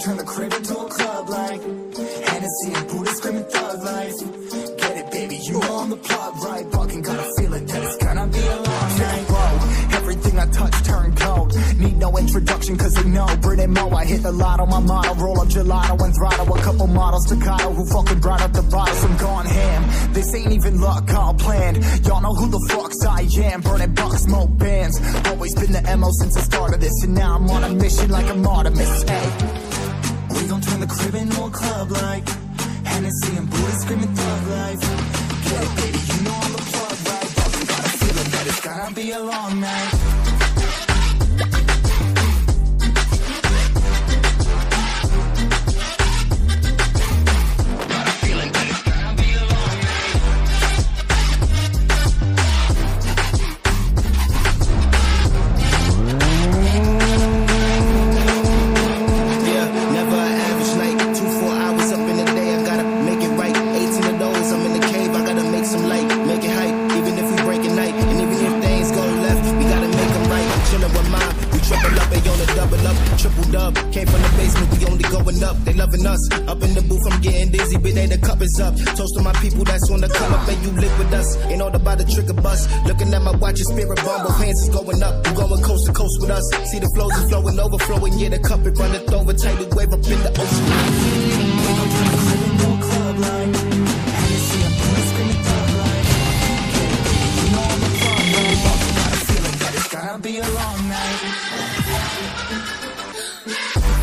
turn the crib into a club like Hennessy and Buddha screaming thug life. Get it, baby, you I'm the plot, right? Fucking got a feeling that it's gonna be a long night. Whoa, everything I touch turn cold. Need no introduction, cause they know Brit and Mo. I hit the lotto, my motto. Roll up gelato and throttle. A couple models, staccato, who fucking brought up the bottles. I'm gone ham. This ain't even luck, all planned. Y'all know who the fucks I am. Burning bucks, smoke bands. Always been the MO since the start of this. And now I'm on a mission like I'm Artemis. Hey. Buddha screaming thug life. Get it, baby, you know I'm the plug, right? Fucking got a feeling that it's gonna be a long night. Dub. Came from the basement, we only going up, they loving us. Up in the booth, I'm getting dizzy, but they the cup is up. Toast to my people that's on the come up, and you live with us. Ain't all about the trick of bus. Looking at my watch, your spirit bomb, both hands is going up. You going coast to coast with us. See the flows is flowing, overflowing, yeah, the cup it runneth over. Tidal wave up in the ocean. Be a long night. Yeah.